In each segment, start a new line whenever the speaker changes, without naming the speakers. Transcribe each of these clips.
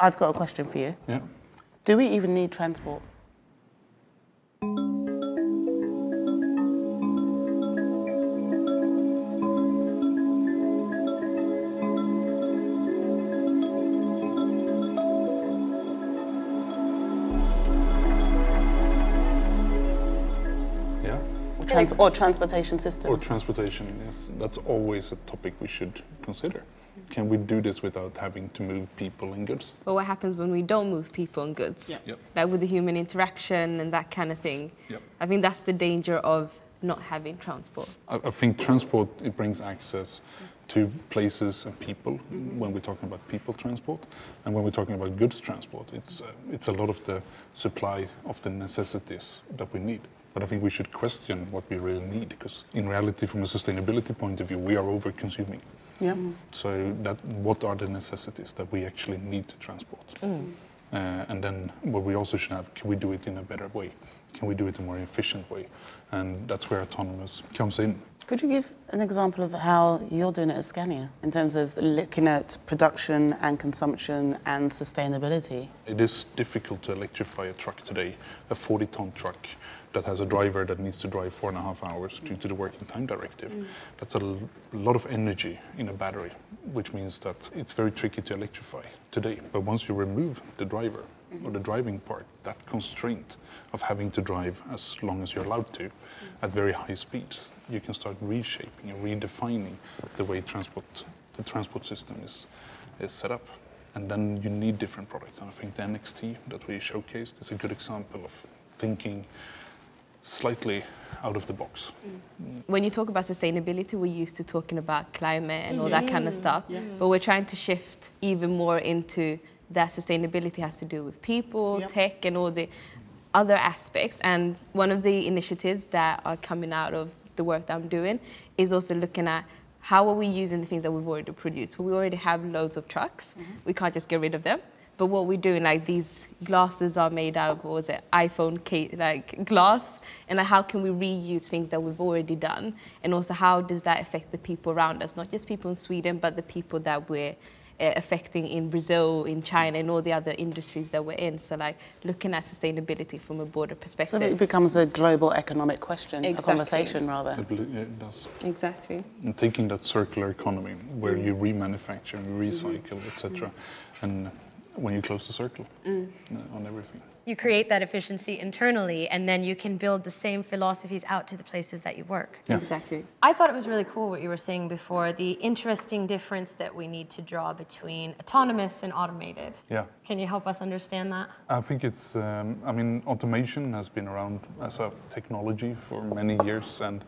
I've got a question for you.
Yeah.
Do we even need transport? Trans- or transportation systems?
Or transportation, yes. That's always a topic we should consider. Can we do this without having to move people and goods?
But what happens when we don't move people and goods?
Yeah.
Yep.
Like with the human interaction and that kind of thing.
Yep.
I think that's the danger of not having transport.
I, I think transport it brings access to places and people when we're talking about people transport, and when we're talking about goods transport, it's uh, it's a lot of the supply of the necessities that we need. But I think we should question what we really need, because in reality, from a sustainability point of view, we are over-consuming.
Yeah.
So that what are the necessities that we actually need to transport? Uh, and then what we also should have, can we do it in a better way? Can we do it in a more efficient way? And that's where autonomous comes in.
Could you give an example of how you're doing it at Scania in terms of looking at production and consumption and sustainability?
It is difficult to electrify a truck today, a 40 ton truck that has a driver that needs to drive four and a half hours due to the working time directive. Mm. That's a lot of energy in a battery, which means that it's very tricky to electrify today. But once you remove the driver mm-hmm. or the driving part, that constraint of having to drive as long as you're allowed to mm. at very high speeds, you can start reshaping and redefining the way transport, the transport system is, is set up. And then you need different products. And I think the NXT that we showcased is a good example of thinking slightly out of the box.
When you talk about sustainability, we're used to talking about climate and all that kind of mm. stuff. But we're trying to shift even more into that sustainability has to do with people,
Yep.
tech, and all the other aspects. And one of the initiatives that are coming out of the work that I'm doing is also looking at how are we using the things that we've already produced. We already have loads of trucks. Mm-hmm. We can't just get rid of them. But what we're doing, like these glasses are made out of, what was it, iPhone case, like glass, and like how can we reuse things that we've already done, and also how does that affect the people around us, not just people in Sweden, but the people that we're uh, affecting in Brazil, in China, and all the other industries that we're in. So like looking at sustainability from a broader perspective.
So
perspective.
it becomes a global economic question, a conversation rather.
I believe it does.
exactly.
And thinking that circular economy where you remanufacture and recycle, etc., and when you close the circle uh, on everything.
You create that efficiency internally, and then you can build the same philosophies out to the places that you work.
Yeah.
Exactly.
I thought it was really cool what you were saying before the interesting difference that we need to draw between autonomous and automated.
Yeah.
Can you help us understand that?
I think it's, um, I mean, automation has been around as a technology for many years, and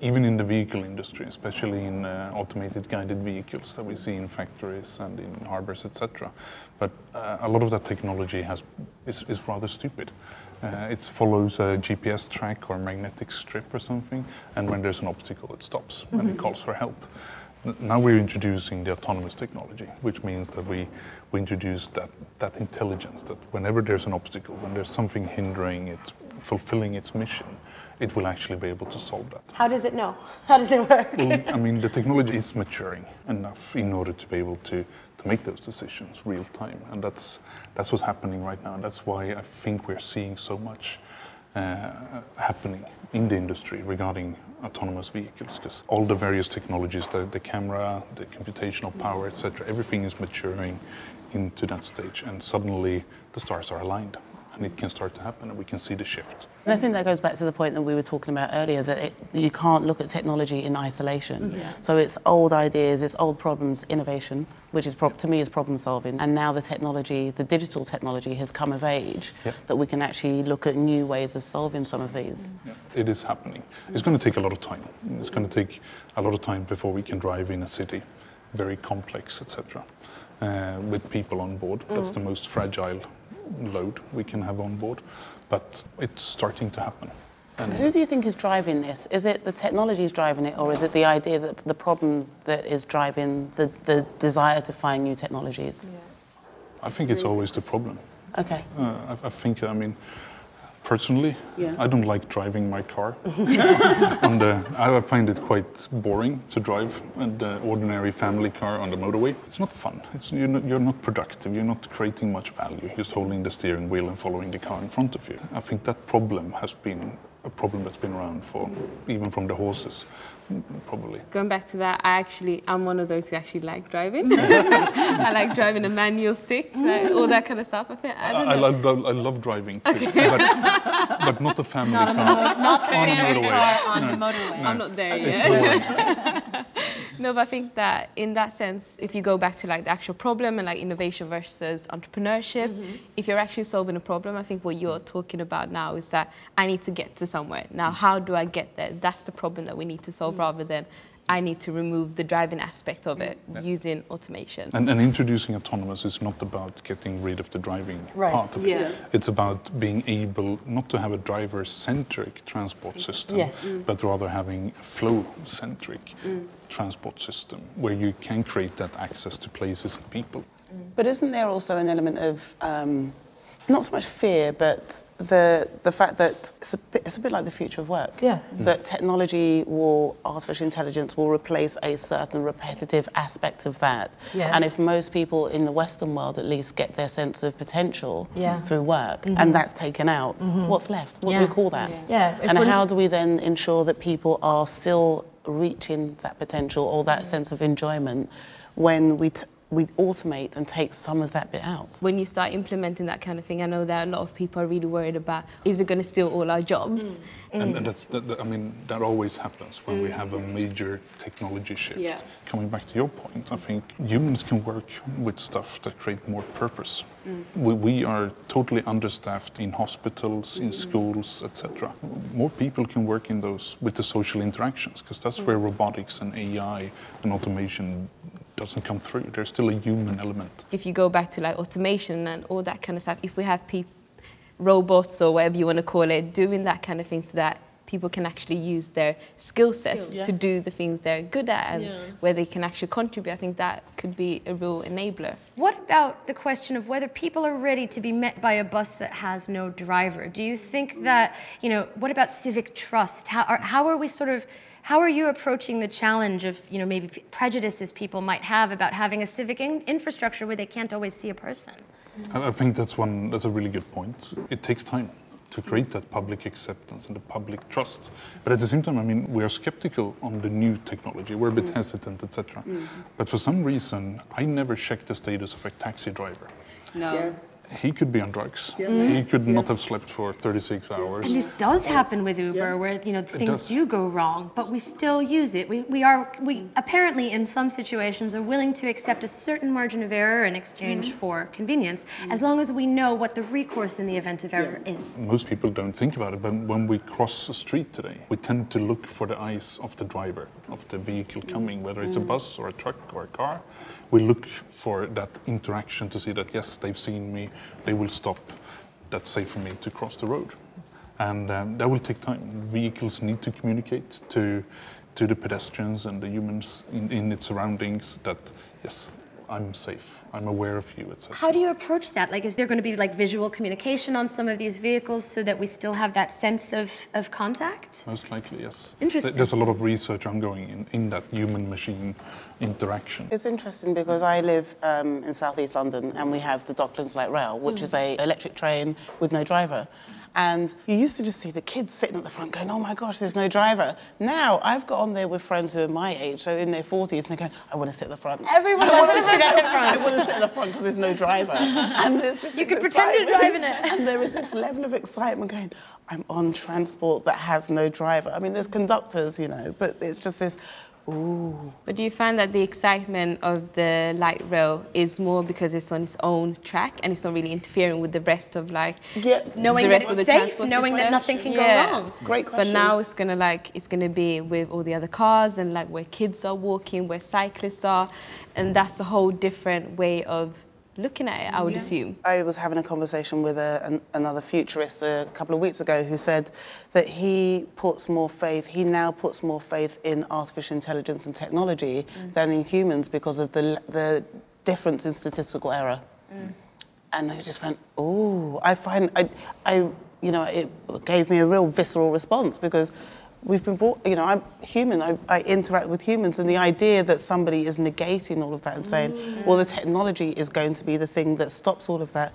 even in the vehicle industry, especially in uh, automated guided vehicles that we see in factories and in harbors, etc. But uh, a lot of that technology has is, is rather stupid. Uh, it follows a GPS track or magnetic strip or something, and when there's an obstacle, it stops and it calls for help. Now we're introducing the autonomous technology, which means that we, we introduce that, that intelligence that whenever there's an obstacle, when there's something hindering it fulfilling its mission, it will actually be able to solve that.
How does it know? How does it work?
Well, I mean, the technology is maturing enough in order to be able to, to make those decisions real time, and that's that's what's happening right now. That's why I think we're seeing so much uh, happening in the industry regarding autonomous vehicles, because all the various technologies, the, the camera, the computational power, etc., everything is maturing into that stage, and suddenly the stars are aligned, and it can start to happen, and we can see the shift.
And I think that goes back to the point that we were talking about earlier that it, you can't look at technology in isolation. Yeah. So it's old ideas, it's old problems, innovation, which is prob- to me is problem solving. And now the technology, the digital technology, has come of age
Yeah.
that we can actually look at new ways of solving some of these.
Yeah, it is happening. It's going to take a lot of time. It's going to take a lot of time before we can drive in a city, very complex, etc. Uh, with people on board, that's the most fragile load we can have on board. But it's starting to happen. And
Who do you think is driving this? Is it the technology is driving it, or is it the idea that the problem that is driving the, the desire to find new technologies?
I think it's always the problem.
Okay.
Uh, I, I think, I mean, Personally,
Yeah.
I don't like driving my car. on the, I find it quite boring to drive an ordinary family car on the motorway. It's not fun. It's, you're, not, you're not productive. You're not creating much value. Just holding the steering wheel and following the car in front of you. I think that problem has been a problem that's been around for even from the horses, probably.
Going back to that, I actually I'm one of those who actually like driving. I like driving a manual stick, like, all that kind of stuff. I think I
I,
don't
I,
know.
love, I love driving too, but, but not a family car.
Not the
On the
family
motorway.
car on the motorway.
I'm not there
It's
yet. No, but I think that in that sense, if you go back to like the actual problem and like innovation versus entrepreneurship, mm-hmm. if you're actually solving a problem, I think what you're talking about now is that I need to get to somewhere. Now, how do I get there? That's the problem that we need to solve mm. rather than I need to remove the driving aspect of it using automation.
And, and introducing autonomous is not about getting rid of the driving
Right.
part of it. It's about being able not to have a driver-centric transport system,
Yeah.
but rather having a flow-centric mm. transport system where you can create that access to places and people. Mm.
But isn't there also an element of um, not so much fear, but the the fact that it's a bit, it's a bit like the future of work.
Yeah. Mm.
That technology will, artificial intelligence will replace a certain repetitive aspect of that.
Yes.
And if most people in the Western world at least get their sense of potential
Yeah.
Through work, mm-hmm. and that's taken out, mm-hmm. what's left? What do we call that?
Yeah, if
And how do we then ensure that people are still reaching that potential or that sense of enjoyment when we, t- we automate and take some of that bit out?
when you start implementing that kind of thing, I know that a lot of people are really worried about is it going to steal all our jobs? Mm.
And, mm. and that's, that, that- I mean, that always happens when we mm. have a major technology shift.
Yeah.
Coming back to your point, I think humans can work with stuff that create more purpose. We, we are totally understaffed in hospitals, in schools, etc. More people can work in those with the social interactions because that's where robotics and AI and automation doesn't come through. There's still a human element.
If you go back to like automation and all that kind of stuff, if we have people, robots or whatever you want to call it, doing that kind of thing so that people can actually use their skill sets
Skills.
to do the things they're good at and
Yeah.
where they can actually contribute, I think that could be a real enabler.
What about the question of whether people are ready to be met by a bus that has no driver? Do you think that, you know, what about civic trust? How are, how are we sort of, how are you approaching the challenge of, you know, maybe prejudices people might have about having a civic in- infrastructure where they can't always see a person?
I I think that's one. That's a really good point. It takes time to create that public acceptance and the public trust. But at the same time, I mean, we are skeptical on the new technology. We're a bit mm. hesitant, etc. Mm-hmm. But for some reason, I never checked the status of a taxi driver.
No.
He could be on drugs. He mm-hmm. could not have slept for 36 hours.
And this does happen with Uber, where you know things do go wrong, but we still use it. We, we are we apparently in some situations are willing to accept a certain margin of error in exchange mm-hmm. for convenience, mm-hmm. as long as we know what the recourse in the event of error is.
Most people don't think about it, but when we cross the street today, we tend to look for the eyes of the driver, of the vehicle coming, whether it's a mm. bus or a truck or a car. We look for that interaction to see that, yes, they've seen me, they will stop. That's safe for me to cross the road. And um, that will take time. Vehicles need to communicate to, to the pedestrians and the humans in, in its surroundings that, yes, I'm safe, I'm aware of you, etc.
How do you approach that? Like, is there going to be like visual communication on some of these vehicles so that we still have that sense of, of contact?
Most likely, yes.
Interesting.
There's a lot of research ongoing in, in that human-machine interaction.
It's interesting because I live um, in southeast London and we have the Docklands Light Rail, which is a electric train with no driver. And you used to just see the kids sitting at the front going, oh my gosh, there's no driver. Now I've got on there with friends who are my age, so in their 40s, and they're going, I want to sit at the front.
Everyone wants to sit at the front.
I want to sit at the front because there's no driver. And there's just
You could pretend you're driving it.
And there is this level of excitement going, I'm on transport that has no driver. I mean, there's conductors, you know, but it's just this, ooh.
But do you find that the excitement of the light rail is more because it's on its own track and it's not really interfering with the rest of like
Yeah,
Knowing
the
that it's safe, knowing that nothing can
Yeah.
go wrong.
Great
But now it's gonna like it's gonna be with all the other cars and like where kids are walking, where cyclists are, and that's a whole different way of looking at it. I would assume.
I was having a conversation with a, an, another futurist a couple of weeks ago who said that he puts more faith, he now puts more faith in artificial intelligence and technology mm. than in humans because of the, the difference in statistical error. Mm. And I just went, oh, I find, I, I you know, it gave me a real visceral response because we've been brought, you know, I'm human, I, I interact with humans, and the idea that somebody is negating all of that and saying, mm. well, the technology is going to be the thing that stops all of that,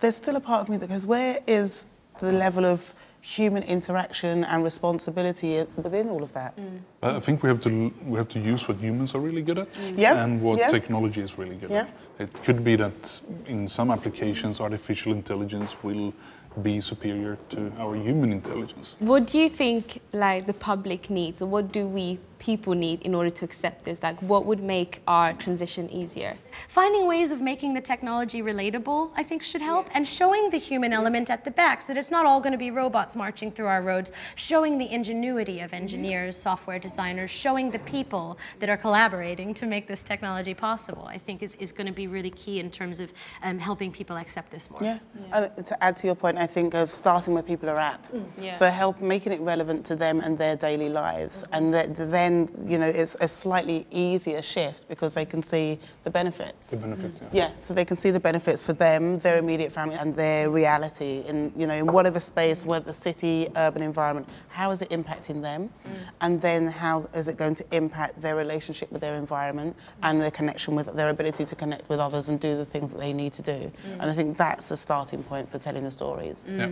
there's still a part of me that goes, where is the level of human interaction and responsibility within all of that? Mm.
I I think we have to we have to use what humans are really good at, mm.
Yeah,
and what
yeah.
technology is really good
Yeah.
at. It could be that in some applications, artificial intelligence will be superior to our human intelligence.
What do you think like the public needs or what do we people need in order to accept this? Like what would make our transition easier?
Finding ways of making the technology relatable, I think, should help, and showing the human element at the back so that it's not all going to be robots marching through our roads, showing the ingenuity of engineers, software designers, showing the people that are collaborating to make this technology possible, I think is, is going to be really key in terms of um, helping people accept this more.
Yeah. And to add to your point, I think of starting where people are at.
Yeah.
So help making it relevant to them and their daily lives. And that then, you know, it's a slightly easier shift because they can see the benefit.
The benefits, yeah.
Yeah, so they can see the benefits for them, their immediate family, and their reality in you know in whatever space, whether city, urban environment. How is it impacting them, mm. and then how is it going to impact their relationship with their environment and their connection with their ability to connect with others and do the things that they need to do. Mm. And I think that's the starting point for telling the stories.
Yeah.